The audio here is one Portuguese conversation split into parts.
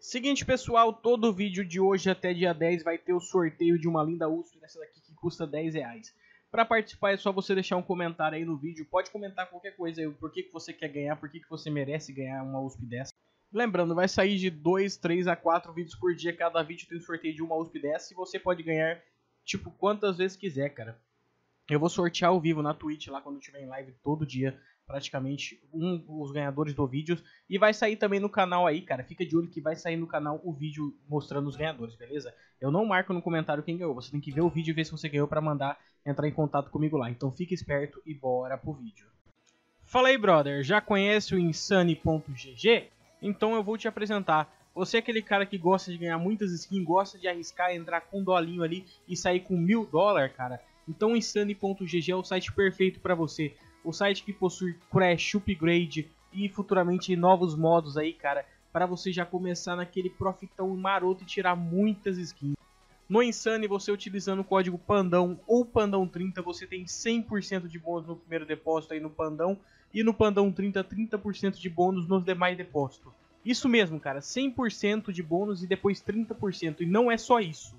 Seguinte pessoal, todo vídeo de hoje até dia 10 vai ter o sorteio de uma linda USP dessa daqui que custa 10 reais. Para participar é só você deixar um comentário aí no vídeo, pode comentar qualquer coisa aí, por que, que você quer ganhar, por que, que você merece ganhar uma USP dessa. Lembrando, vai sair de 2, 3 a 4 vídeos por dia, cada vídeo tem um sorteio de uma USP dessa e você pode ganhar, tipo, quantas vezes quiser, cara. Eu vou sortear ao vivo na Twitch lá quando tiver em live todo dia, praticamente, um os ganhadores do vídeo. E vai sair também no canal aí, cara. Fica de olho que vai sair no canal o vídeo mostrando os ganhadores, beleza? Eu não marco no comentário quem ganhou. Você tem que ver o vídeo e ver se você ganhou para mandar entrar em contato comigo lá. Então fique esperto e bora pro vídeo. Fala aí, brother. Já conhece o Insane.gg? Então eu vou te apresentar. Você é aquele cara que gosta de ganhar muitas skins, gosta de arriscar, entrar com um dolinho ali e sair com mil dólares, cara? Então o Insane.gg é o site perfeito para você. O site que possui crash, upgrade e futuramente novos modos aí, cara, para você já começar naquele profitão maroto e tirar muitas skins. No Insane, você utilizando o código PANDÃO ou PANDÃO30, você tem 100% de bônus no primeiro depósito aí no Pandão e no Pandão 30, 30% de bônus nos demais depósitos. Isso mesmo, cara, 100% de bônus e depois 30%, e não é só isso.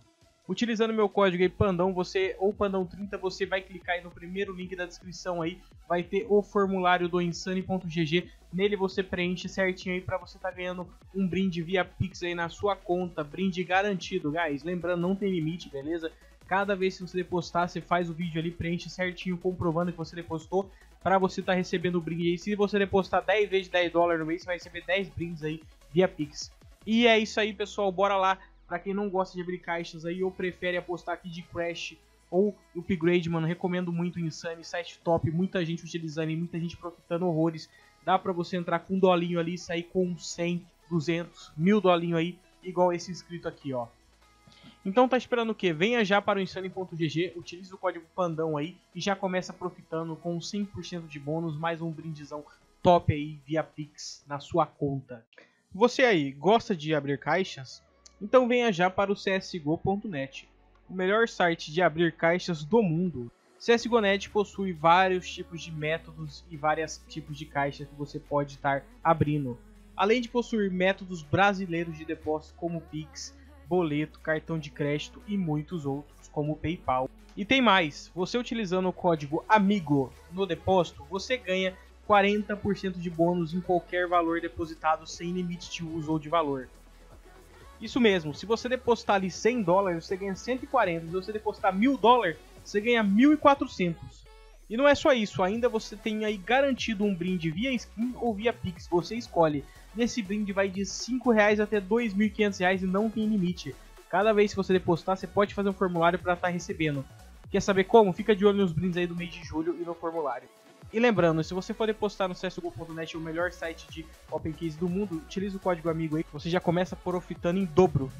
Utilizando meu código aí Pandão, você ou Pandão30, você vai clicar aí no primeiro link da descrição aí, vai ter o formulário do insane.gg. Nele você preenche certinho aí para você estar tá ganhando um brinde via Pix aí na sua conta, brinde garantido, guys. Lembrando, não tem limite, beleza? Cada vez que você depositar, você faz o vídeo ali, preenche certinho, comprovando que você depositou, para você estar tá recebendo o brinde aí. Se você depositar 10 vezes 10 dólares no mês, você vai receber 10 brindes aí via Pix. E é isso aí, pessoal. Bora lá Pra quem não gosta de abrir caixas aí ou prefere apostar aqui de Crash ou Upgrade, mano, recomendo muito o Insane, site top, muita gente utilizando e muita gente profitando horrores. Dá pra você entrar com um dolinho ali e sair com 100, 200, mil dolinho aí, igual esse inscrito aqui, ó. Então tá esperando o que? Venha já para o Insane.gg, utilize o código PANDÃO aí e já começa profitando com 100% de bônus, mais um brindizão top aí via Pix na sua conta. Você aí, gosta de abrir caixas? Então venha já para o csgo.net, o melhor site de abrir caixas do mundo. CSGO.net possui vários tipos de métodos e vários tipos de caixas que você pode estar abrindo. Além de possuir métodos brasileiros de depósito como Pix, boleto, cartão de crédito e muitos outros, como o PayPal. E tem mais, você utilizando o código AMIGO no depósito, você ganha 40% de bônus em qualquer valor depositado sem limite de uso ou de valor. Isso mesmo, se você depositar ali 100 dólares, você ganha 140. Se você depositar 1000 dólares, você ganha 1400. E não é só isso, ainda você tem aí garantido um brinde via skin ou via Pix, você escolhe. E esse brinde vai de 5 reais até 2.500 reais e não tem limite. Cada vez que você depositar, você pode fazer um formulário para estar tá recebendo. Quer saber como? Fica de olho nos brindes aí do mês de julho e no formulário. E lembrando, se você for depositar no csgo.net, o melhor site de Open Keys do mundo, utilize o código amigo aí, você já começa profitando em dobro.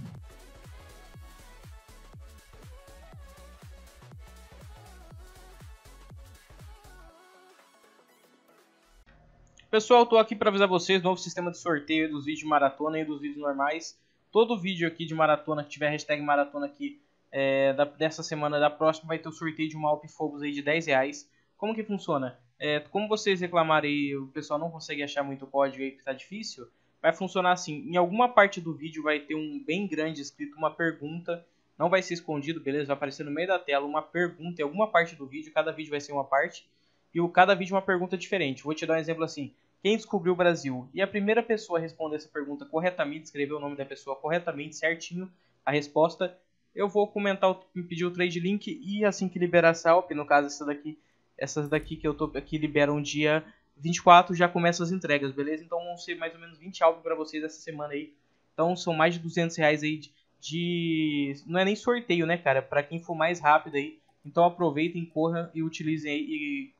Pessoal, estou aqui para avisar vocês, novo sistema de sorteio dos vídeos de maratona e dos vídeos normais. Todo vídeo aqui de maratona que tiver hashtag maratona aqui é, da, dessa semana da próxima vai ter o sorteio de um Alp Fogos aí de 10 reais. Como que funciona? É, como vocês reclamarem e o pessoal não consegue achar muito código aí que está difícil, vai funcionar assim. Em alguma parte do vídeo vai ter um bem grande escrito uma pergunta. Não vai ser escondido, beleza? Vai aparecer no meio da tela uma pergunta em alguma parte do vídeo. Cada vídeo vai ser uma parte. E o, cada vídeo é uma pergunta diferente. Vou te dar um exemplo assim. Quem descobriu o Brasil? E a primeira pessoa a responder essa pergunta corretamente, escrever o nome da pessoa corretamente, certinho, a resposta, eu vou comentar, pedir o trade link e assim que liberar essa ALP, no caso essa daqui essas daqui que eu tô aqui liberam dia 24, já começam as entregas, beleza? Então vão ser mais ou menos 20 álbuns para vocês essa semana aí. Então são mais de 200 reais aí de, de... Não é nem sorteio, né, cara? Para quem for mais rápido aí. Então aproveitem, corram e utilizem aí, e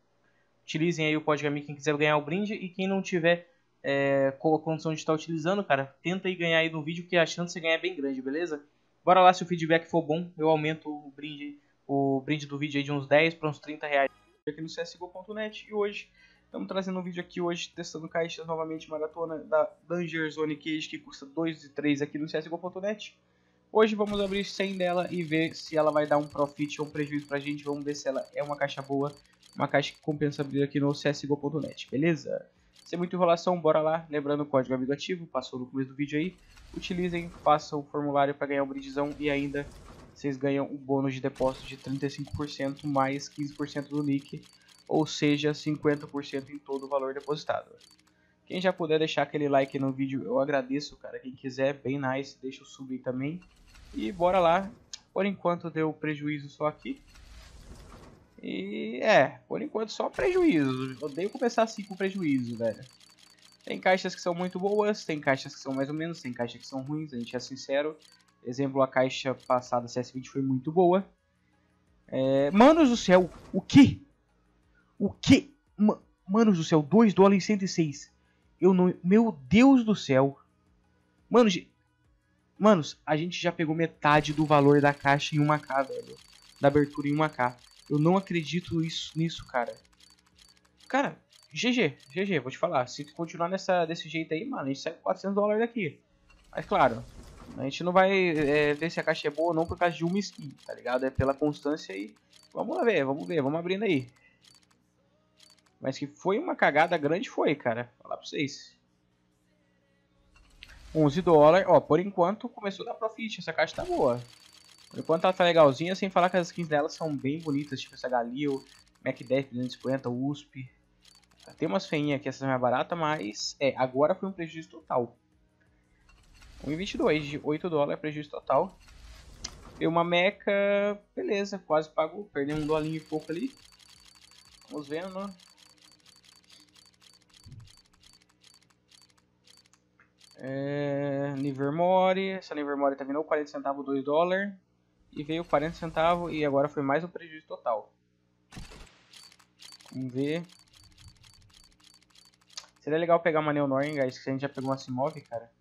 utilizem aí o código amigo quem quiser ganhar o brinde. E quem não tiver é, com a condição de estar utilizando, cara, tenta aí ganhar aí no vídeo que a chance de ganhar é bem grande, beleza? Bora lá, se o feedback for bom, eu aumento o brinde, o brinde do vídeo aí de uns 10 para uns 30 reais aqui no CSGO.net e hoje estamos trazendo um vídeo aqui hoje testando caixas novamente maratona da Danger Zone Cage que custa 2 e 3 aqui no CSGO.net. Hoje vamos abrir 100 dela e ver se ela vai dar um profit ou um prejuízo pra gente, vamos ver se ela é uma caixa boa, uma caixa que compensa abrir aqui no CSGO.net, beleza? Sem muita enrolação, bora lá. Lembrando o código amigo ativo, passou no começo do vídeo aí. Utilizem, façam o formulário para ganhar o brindzão e ainda vocês ganham o bônus de depósito de 35% mais 15% do nick, ou seja, 50% em todo o valor depositado. Quem já puder deixar aquele like no vídeo, eu agradeço, cara. Quem quiser, bem nice, deixa o sub aí também. E bora lá. Por enquanto deu prejuízo só aqui. E é, por enquanto só prejuízo. Odeio começar assim com prejuízo, velho. Tem caixas que são muito boas, tem caixas que são mais ou menos, tem caixas que são ruins, a gente é sincero. Exemplo, a caixa passada CS20 foi muito boa. É, manos do céu, o que? O que? Ma manos do céu, 2 dólares e 106. Eu não. Meu Deus do céu. Mano, manos, a gente já pegou metade do valor da caixa em 1k, velho. Da abertura em 1k. Eu não acredito isso, nisso, cara. Cara, GG, GG, vou te falar. Se continuar nessa, desse jeito aí, mano, a gente sai com 400 dólares daqui. Mas claro, a gente não vai é, ver se a caixa é boa ou não por causa de uma skin, tá ligado? É pela constância aí. Vamos ver, vamos ver, vamos abrindo aí. Mas que foi uma cagada grande, foi, cara. Falar pra vocês. 11 dólares. Ó, por enquanto começou a dar profit. Essa caixa tá boa. Por enquanto ela tá legalzinha, sem falar que as skins dela são bem bonitas. Tipo essa Galil, Mac 10 250, USP. Tem umas feinhas aqui, essa é mais barata, mas... É, agora foi um prejuízo total. 1,22 de 8 dólares, prejuízo total. E uma meca, beleza, quase pagou. Perdeu um dolinho e pouco ali. Vamos vendo. É, Livermore, essa Livermore tá vindo 40 centavos, 2 dólares. E veio 40 centavos e agora foi mais um prejuízo total. Vamos ver. Seria legal pegar uma Neonor, guys, que a gente já pegou uma Simov, cara.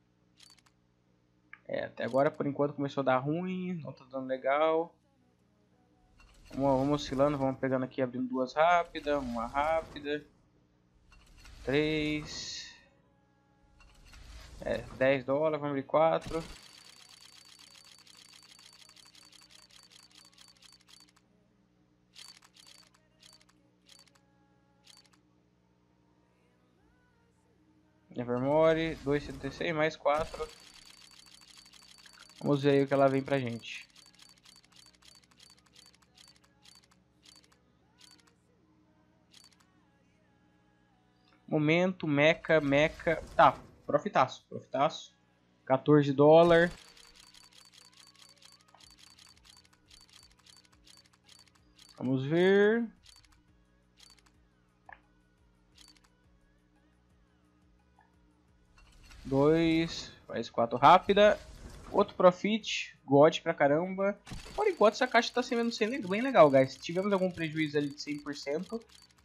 É, até agora por enquanto começou a dar ruim, não tá dando legal. Vamos, vamos oscilando, vamos pegando aqui, abrindo duas rápidas, uma rápida. Três. É, 10 dólares, vamos abrir 4. Nevermore, 2,76 mais 4. Vamos ver aí o que ela vem pra gente. Momento, meca, meca. Tá, profitaço, profitaço. 14 dólares. Vamos ver. Dois, faz quatro rápida. Outro Profit, God pra caramba. Por enquanto essa caixa tá sendo bem legal, guys. Tivemos algum prejuízo ali de 100%.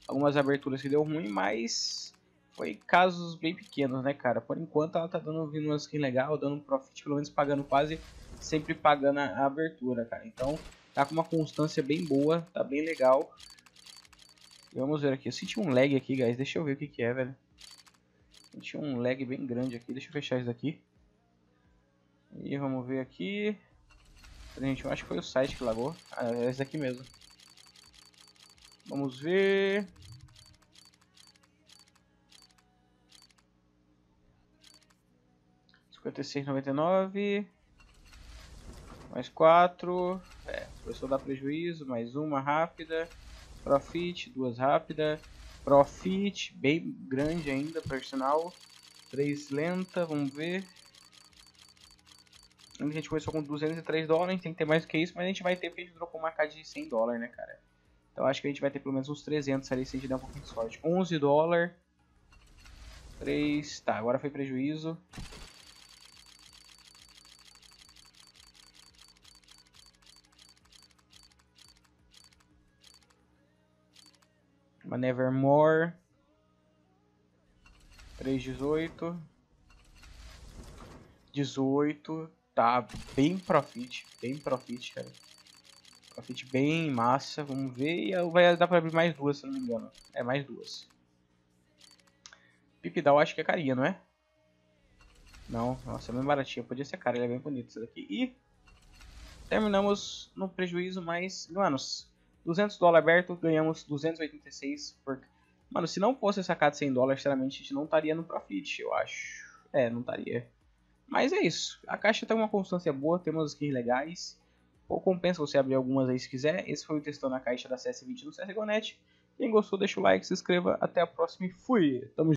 Algumas aberturas que deu ruim, mas foi casos bem pequenos, né, cara? Por enquanto ela tá dando vindo uma skin legal, dando um profit, pelo menos pagando quase, sempre pagando a abertura, cara. Então tá com uma constância bem boa, tá bem legal. vamos ver aqui, eu senti um lag aqui, guys. Deixa eu ver o que que é, velho. Senti um lag bem grande aqui, deixa eu fechar isso daqui. E vamos ver aqui. Gente, acho que foi o site que lagou. Ah, é esse daqui mesmo. Vamos ver. Cinquenta seis noventa e nove. Mais quatro. É, dar prejuízo. Mais uma rápida. Profit, duas rápidas. Profit, bem grande ainda, personal. Três lenta, vamos ver. A gente começou com 203 dólares, tem que ter mais que isso, mas a gente vai ter porque a gente trocou uma caixa de 100 dólares, né, cara? Então acho que a gente vai ter pelo menos uns 300 ali se a gente der um pouquinho de sorte. 11 dólares. 3. Tá, agora foi prejuízo. Uma Nevermore. 318. 18 tá bem profit, bem profit, cara. Profit bem massa, vamos ver. E vai dar pra abrir mais duas, se não me engano. É, mais duas. Pipidal acho que é carinha, não é? Não, nossa, é bem baratinha. Podia ser cara, ele é bem bonito isso daqui. E terminamos no prejuízo, mas, manos, 200 dólares aberto, ganhamos 286 por Mano, se não fosse sacado 100 dólares, sinceramente, a gente não estaria no profit, eu acho. É, não estaria. Mas é isso. A caixa tem uma constância boa, temos skins legais. Ou compensa você abrir algumas aí se quiser. Esse foi o testando a caixa da CS20 no CSGO.net. Quem gostou, deixa o like, se inscreva. Até a próxima e fui! Tamo